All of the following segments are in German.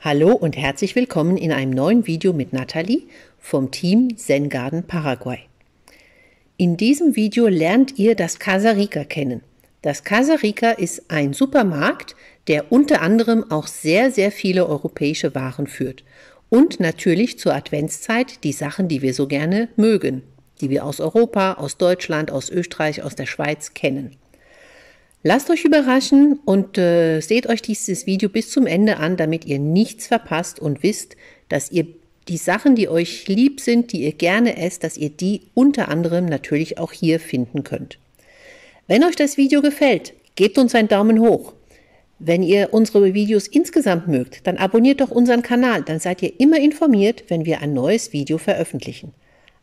Hallo und herzlich willkommen in einem neuen Video mit Nathalie vom Team Zen Garden Paraguay. In diesem Video lernt ihr das Casa Rica kennen. Das Casa Rica ist ein Supermarkt, der unter anderem auch sehr, sehr viele europäische Waren führt. Und natürlich zur Adventszeit die Sachen, die wir so gerne mögen, die wir aus Europa, aus Deutschland, aus Österreich, aus der Schweiz kennen. Lasst euch überraschen und äh, seht euch dieses Video bis zum Ende an, damit ihr nichts verpasst und wisst, dass ihr die Sachen, die euch lieb sind, die ihr gerne esst, dass ihr die unter anderem natürlich auch hier finden könnt. Wenn euch das Video gefällt, gebt uns einen Daumen hoch. Wenn ihr unsere Videos insgesamt mögt, dann abonniert doch unseren Kanal, dann seid ihr immer informiert, wenn wir ein neues Video veröffentlichen.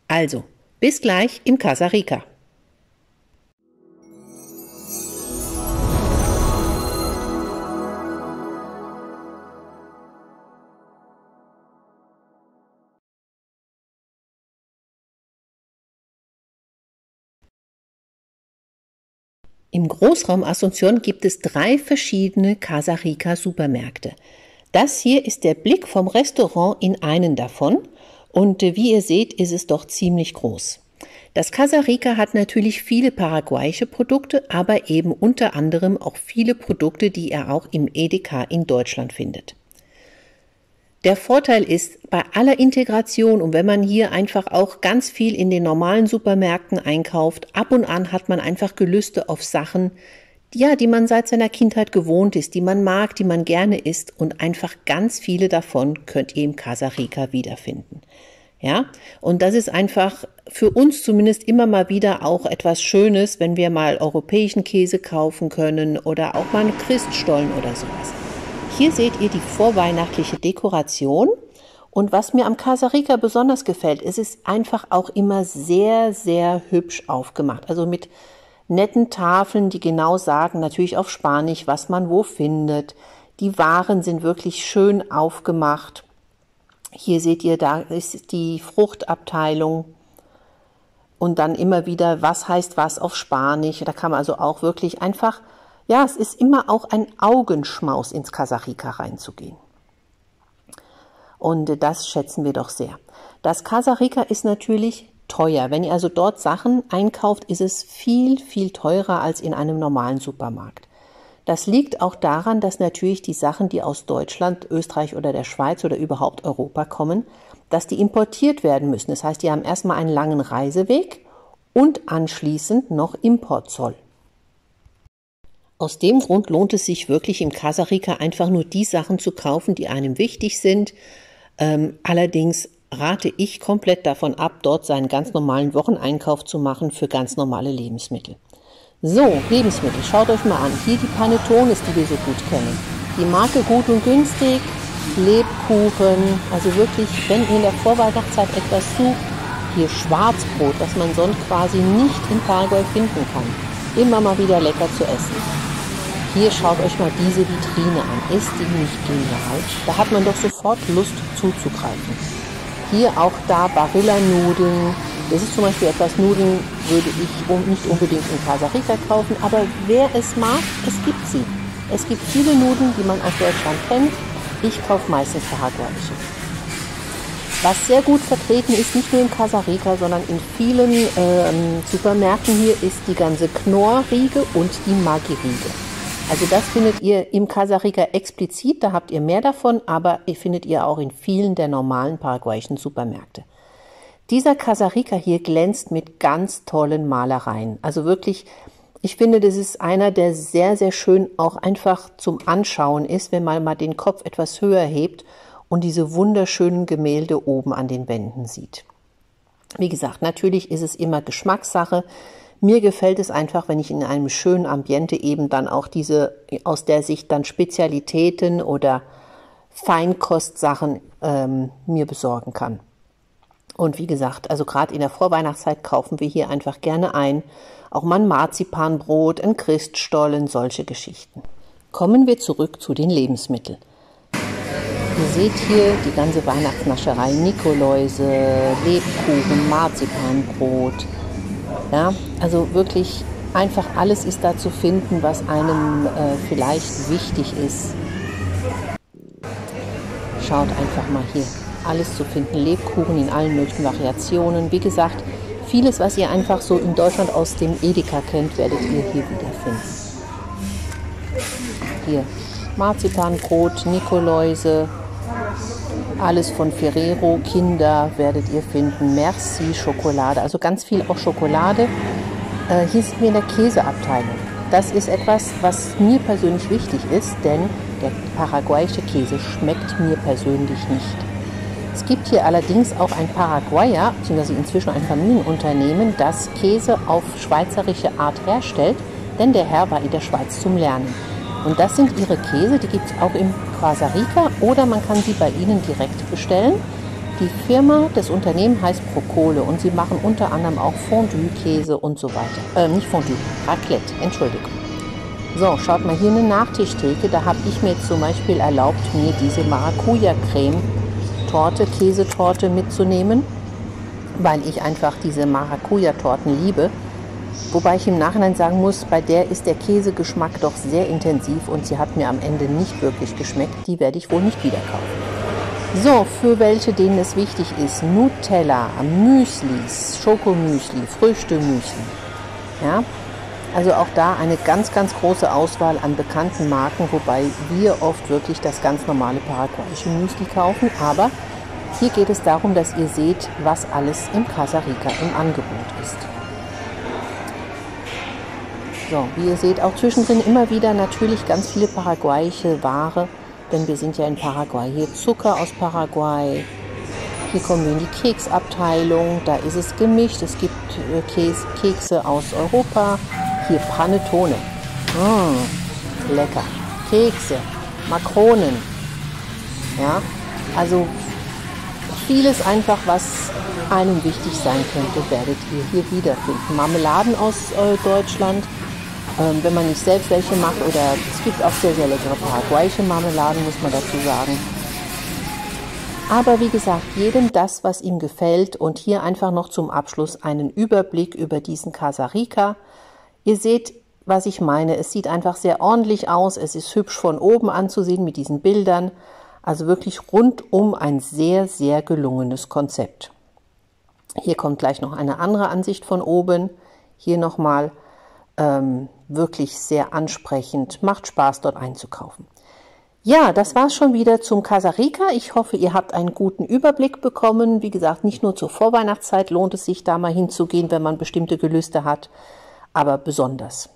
Also, bis gleich im Casa Rica. Im Großraum Asunción gibt es drei verschiedene Casa Rica Supermärkte. Das hier ist der Blick vom Restaurant in einen davon und äh, wie ihr seht, ist es doch ziemlich groß. Das Casa Rica hat natürlich viele paraguayische Produkte, aber eben unter anderem auch viele Produkte, die ihr auch im EDK in Deutschland findet. Der Vorteil ist, bei aller Integration und wenn man hier einfach auch ganz viel in den normalen Supermärkten einkauft, ab und an hat man einfach Gelüste auf Sachen, ja, die man seit seiner Kindheit gewohnt ist, die man mag, die man gerne isst und einfach ganz viele davon könnt ihr im Casa Rica wiederfinden. Ja, und das ist einfach für uns zumindest immer mal wieder auch etwas Schönes, wenn wir mal europäischen Käse kaufen können oder auch mal einen Christstollen oder sowas. Hier seht ihr die vorweihnachtliche Dekoration. Und was mir am Casa Rica besonders gefällt, ist es einfach auch immer sehr, sehr hübsch aufgemacht. Also mit netten Tafeln, die genau sagen, natürlich auf Spanisch, was man wo findet. Die Waren sind wirklich schön aufgemacht. Hier seht ihr, da ist die Fruchtabteilung und dann immer wieder, was heißt was auf Spanisch. Da kann man also auch wirklich einfach ja, es ist immer auch ein Augenschmaus ins Kasachika reinzugehen. Und das schätzen wir doch sehr. Das Kasachika ist natürlich teuer. Wenn ihr also dort Sachen einkauft, ist es viel, viel teurer als in einem normalen Supermarkt. Das liegt auch daran, dass natürlich die Sachen, die aus Deutschland, Österreich oder der Schweiz oder überhaupt Europa kommen, dass die importiert werden müssen. Das heißt, die haben erstmal einen langen Reiseweg und anschließend noch Importzoll. Aus dem Grund lohnt es sich wirklich im Casa Rica einfach nur die Sachen zu kaufen, die einem wichtig sind. Ähm, allerdings rate ich komplett davon ab, dort seinen ganz normalen Wocheneinkauf zu machen für ganz normale Lebensmittel. So, Lebensmittel, schaut euch mal an. Hier die Panettones, die wir so gut kennen. Die Marke Gut und Günstig, Lebkuchen, also wirklich, wenn ihr in der Vorweihnachtszeit etwas sucht, hier Schwarzbrot, das man sonst quasi nicht in Paraguay finden kann. Immer mal wieder lecker zu essen. Hier schaut euch mal diese Vitrine an. Ist die nicht genial? Da hat man doch sofort Lust zuzugreifen. Hier auch da Barilla-Nudeln. Das ist zum Beispiel etwas Nudeln, würde ich nicht unbedingt in Casa Rica kaufen, aber wer es mag, es gibt sie. Es gibt viele Nudeln, die man aus Deutschland kennt. Ich kaufe meistens paraguayische. Was sehr gut vertreten ist, nicht nur in Casa Rica, sondern in vielen ähm, Supermärkten hier, ist die ganze Knorr-Riege und die Maggi-Riege. Also das findet ihr im Casarica explizit, da habt ihr mehr davon, aber ihr findet ihr auch in vielen der normalen paraguayischen Supermärkte. Dieser Casarica hier glänzt mit ganz tollen Malereien. Also wirklich, ich finde, das ist einer, der sehr, sehr schön auch einfach zum Anschauen ist, wenn man mal den Kopf etwas höher hebt und diese wunderschönen Gemälde oben an den Wänden sieht. Wie gesagt, natürlich ist es immer Geschmackssache. Mir gefällt es einfach, wenn ich in einem schönen Ambiente eben dann auch diese aus der Sicht dann Spezialitäten oder Feinkostsachen ähm, mir besorgen kann. Und wie gesagt, also gerade in der Vorweihnachtszeit kaufen wir hier einfach gerne ein. Auch mal ein Marzipanbrot, ein Christstollen, solche Geschichten. Kommen wir zurück zu den Lebensmitteln. Ihr seht hier die ganze Weihnachtsnascherei, Nikoläuse, Lebkuchen, Marzipanbrot, ja, also wirklich einfach alles ist da zu finden, was einem äh, vielleicht wichtig ist. Schaut einfach mal hier. Alles zu finden. Lebkuchen in allen möglichen Variationen. Wie gesagt, vieles, was ihr einfach so in Deutschland aus dem Edeka kennt, werdet ihr hier wiederfinden. Hier Marzipanbrot, Nikoläuse, alles von Ferrero, Kinder werdet ihr finden, Merci, Schokolade, also ganz viel auch Schokolade. Äh, hier sind wir in der Käseabteilung. Das ist etwas, was mir persönlich wichtig ist, denn der paraguayische Käse schmeckt mir persönlich nicht. Es gibt hier allerdings auch ein Paraguayer, beziehungsweise inzwischen ein Familienunternehmen, das Käse auf schweizerische Art herstellt, denn der Herr war in der Schweiz zum Lernen. Und das sind ihre Käse, die gibt es auch im Costa Rica oder man kann sie bei ihnen direkt bestellen. Die Firma, das Unternehmen heißt Procole und sie machen unter anderem auch Fondue-Käse und so weiter. Äh, nicht Fondue, Raclette, Entschuldigung. So, schaut mal hier eine Nachtischtheke. Da habe ich mir zum Beispiel erlaubt, mir diese Maracuja-Creme-Torte, Käsetorte mitzunehmen, weil ich einfach diese Maracuja-Torten liebe. Wobei ich im Nachhinein sagen muss, bei der ist der Käsegeschmack doch sehr intensiv und sie hat mir am Ende nicht wirklich geschmeckt. Die werde ich wohl nicht wieder kaufen. So, für welche, denen es wichtig ist, Nutella, Müslis, Schokomüsli, Früchtemüsli. Ja, also auch da eine ganz, ganz große Auswahl an bekannten Marken, wobei wir oft wirklich das ganz normale paraguayische Müsli kaufen. Aber hier geht es darum, dass ihr seht, was alles im Casa Rica im Angebot ist. So, wie ihr seht, auch zwischendrin immer wieder natürlich ganz viele paraguayische Ware, denn wir sind ja in Paraguay. Hier Zucker aus Paraguay. Hier kommen wir in die Keksabteilung, da ist es gemischt. Es gibt äh, Käse, Kekse aus Europa. Hier Panettone. Mmh, lecker. Kekse, Makronen. Ja, also vieles einfach, was einem wichtig sein könnte, werdet ihr hier wiederfinden. Marmeladen aus äh, Deutschland, ähm, wenn man nicht selbst welche macht oder es gibt auch sehr, sehr leckere paraguayische Marmeladen, muss man dazu sagen. Aber wie gesagt, jedem das, was ihm gefällt und hier einfach noch zum Abschluss einen Überblick über diesen Casa Rica. Ihr seht, was ich meine. Es sieht einfach sehr ordentlich aus. Es ist hübsch von oben anzusehen mit diesen Bildern. Also wirklich rundum ein sehr, sehr gelungenes Konzept. Hier kommt gleich noch eine andere Ansicht von oben. Hier nochmal ähm, wirklich sehr ansprechend. Macht Spaß, dort einzukaufen. Ja, das war's schon wieder zum Casa Rica. Ich hoffe, ihr habt einen guten Überblick bekommen. Wie gesagt, nicht nur zur Vorweihnachtszeit lohnt es sich, da mal hinzugehen, wenn man bestimmte Gelüste hat, aber besonders.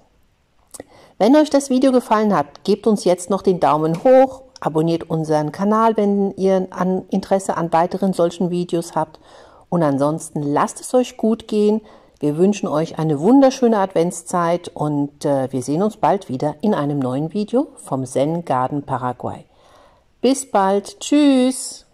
Wenn euch das Video gefallen hat, gebt uns jetzt noch den Daumen hoch, abonniert unseren Kanal, wenn ihr Interesse an weiteren solchen Videos habt. Und ansonsten lasst es euch gut gehen. Wir wünschen euch eine wunderschöne Adventszeit und äh, wir sehen uns bald wieder in einem neuen Video vom Zen Garden Paraguay. Bis bald. Tschüss.